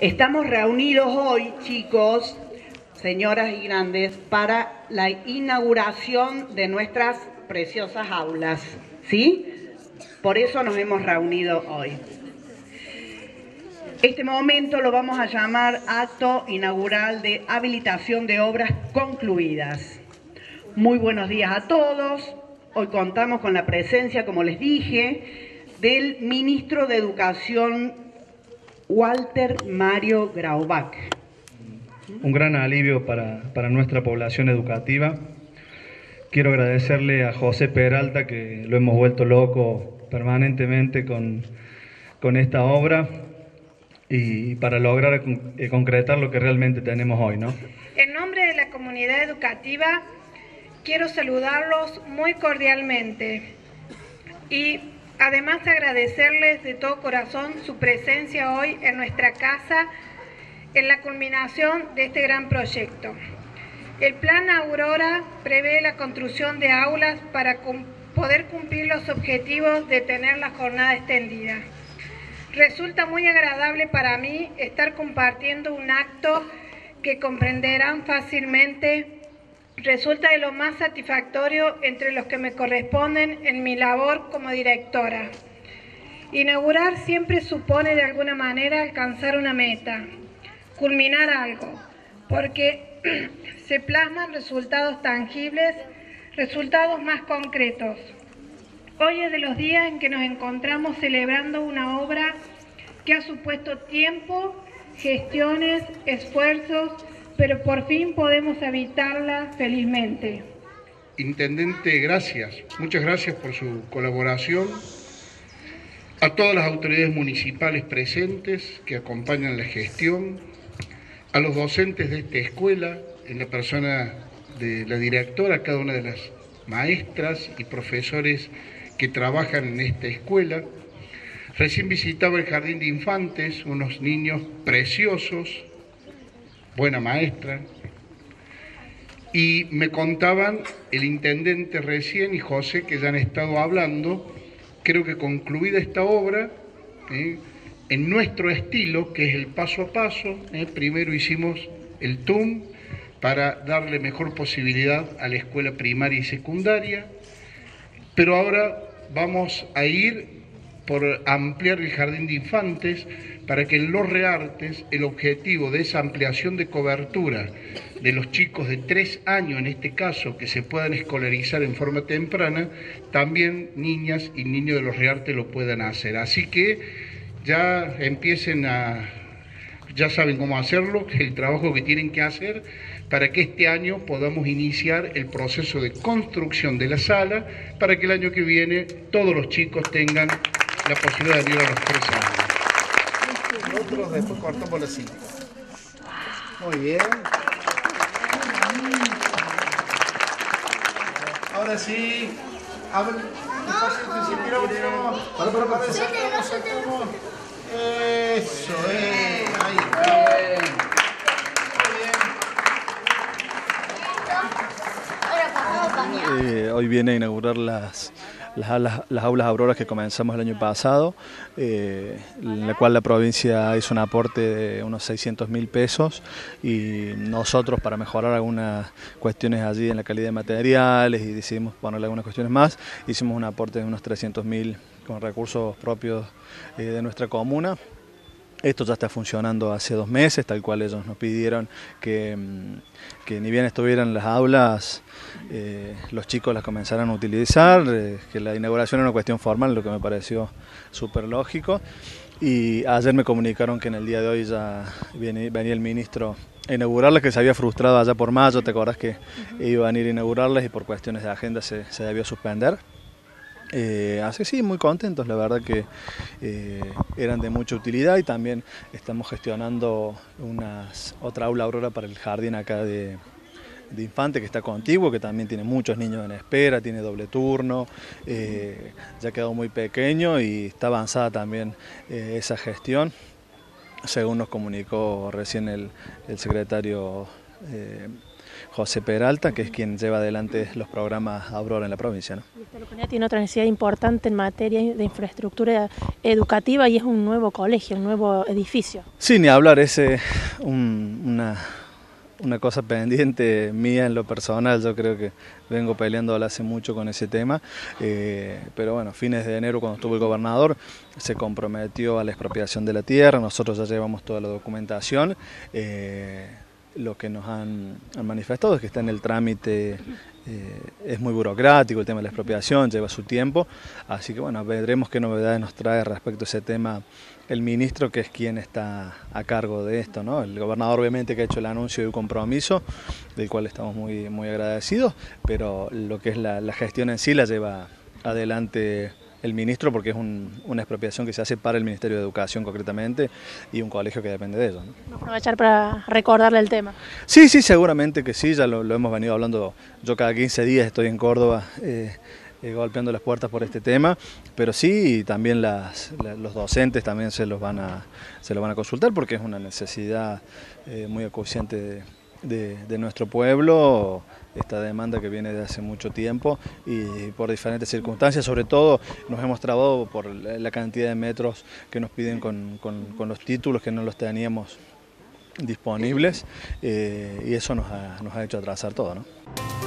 Estamos reunidos hoy, chicos, señoras y grandes, para la inauguración de nuestras preciosas aulas, ¿sí? Por eso nos hemos reunido hoy. Este momento lo vamos a llamar acto inaugural de habilitación de obras concluidas. Muy buenos días a todos. Hoy contamos con la presencia, como les dije, del ministro de Educación Walter Mario Graubach. Un gran alivio para, nuestra población educativa. Quiero agradecerle a José Peralta que lo hemos vuelto loco permanentemente con, con esta obra y para lograr eh, concretar lo que realmente tenemos hoy, ¿no? En nombre de la comunidad educativa, quiero saludarlos muy cordialmente y Además, agradecerles de todo corazón su presencia hoy en nuestra casa en la culminación de este gran proyecto. El plan Aurora prevé la construcción de aulas para poder cumplir los objetivos de tener la jornada extendida. Resulta muy agradable para mí estar compartiendo un acto que comprenderán fácilmente resulta de lo más satisfactorio entre los que me corresponden en mi labor como directora. Inaugurar siempre supone de alguna manera alcanzar una meta, culminar algo, porque se plasman resultados tangibles, resultados más concretos. Hoy es de los días en que nos encontramos celebrando una obra que ha supuesto tiempo, gestiones, esfuerzos, pero por fin podemos habitarla felizmente. Intendente, gracias. Muchas gracias por su colaboración. A todas las autoridades municipales presentes que acompañan la gestión, a los docentes de esta escuela, en la persona de la directora, cada una de las maestras y profesores que trabajan en esta escuela. Recién visitaba el Jardín de Infantes, unos niños preciosos, buena maestra. Y me contaban el intendente recién y José, que ya han estado hablando, creo que concluida esta obra, ¿eh? en nuestro estilo, que es el paso a paso, ¿eh? primero hicimos el TUM para darle mejor posibilidad a la escuela primaria y secundaria, pero ahora vamos a ir por ampliar el jardín de infantes para que en los reartes el objetivo de esa ampliación de cobertura de los chicos de tres años, en este caso, que se puedan escolarizar en forma temprana, también niñas y niños de los reartes lo puedan hacer. Así que ya empiecen a, ya saben cómo hacerlo, el trabajo que tienen que hacer para que este año podamos iniciar el proceso de construcción de la sala, para que el año que viene todos los chicos tengan la posibilidad de ir a los tres años. Nosotros después cortamos la cinta. Muy bien. Ahora sí, tiramos. Para, para, para. Eso, eh. Ahí. Bien. Eh, hoy viene a inaugurar las las, aulas auroras que comenzamos el año pasado, eh, en la cual la provincia hizo un aporte de unos 600 mil pesos y nosotros para mejorar algunas cuestiones allí en la calidad de materiales y decidimos ponerle algunas cuestiones más, hicimos un aporte de unos 300 mil con recursos propios eh, de nuestra comuna. Esto ya está funcionando hace dos meses, tal cual ellos nos pidieron que, mm, que ni bien estuvieran las aulas, eh, los chicos las comenzaran a utilizar, eh, que la inauguración era una cuestión formal, lo que me pareció súper lógico. Y ayer me comunicaron que en el día de hoy ya venía el ministro a inaugurarlas, que se había frustrado allá por mayo, te acordás que iban a ir a inaugurarlas y por cuestiones de agenda se, se debió suspender. Eh, así sí, muy contentos, la verdad que eh, eran de mucha utilidad y también estamos gestionando unas, otra aula aurora para el jardín acá de, Infante que está contiguo, que también tiene muchos niños en espera, tiene doble turno, eh, ya quedado muy pequeño y está avanzada también eh, esa gestión, según nos comunicó recién el, el secretario José Peralta, que es quien lleva adelante los programas Aurora en la provincia. ¿no? Esta localidad tiene otra necesidad importante en materia de infraestructura educativa y es un nuevo colegio, un nuevo edificio. Sí, ni hablar, es una una cosa pendiente mía en lo personal, yo creo que vengo peleando hace mucho con ese tema, eh, pero bueno, fines de enero cuando estuvo el gobernador se comprometió a la expropiación de la tierra, nosotros ya llevamos toda la documentación, eh, lo que nos han, manifestado es que está en el trámite, eh, es muy burocrático el tema de la expropiación, lleva su tiempo, así que bueno, veremos qué novedades nos trae respecto a ese tema el ministro, que es quien está a cargo de esto, ¿no? El gobernador obviamente que ha hecho el anuncio de un compromiso, del cual estamos muy, muy agradecidos, pero lo que es la, gestión en sí la lleva adelante el ministro porque es una expropiación que se hace para el Ministerio de Educación concretamente y un colegio que depende de eso. ¿no? Aprovechar para recordarle el tema. Sí, sí, seguramente que sí, ya lo, hemos venido hablando, yo cada 15 días estoy en Córdoba. Eh, eh, golpeando las puertas por este tema, pero sí también las, los docentes también se los van a, se lo van a consultar porque es una necesidad eh, muy acuciante de, nuestro pueblo, esta demanda que viene de hace mucho tiempo y por diferentes circunstancias, sobre todo nos hemos trabado por la cantidad de metros que nos piden con, los títulos que no los teníamos disponibles eh, y eso nos ha, nos ha hecho atrasar todo. ¿no?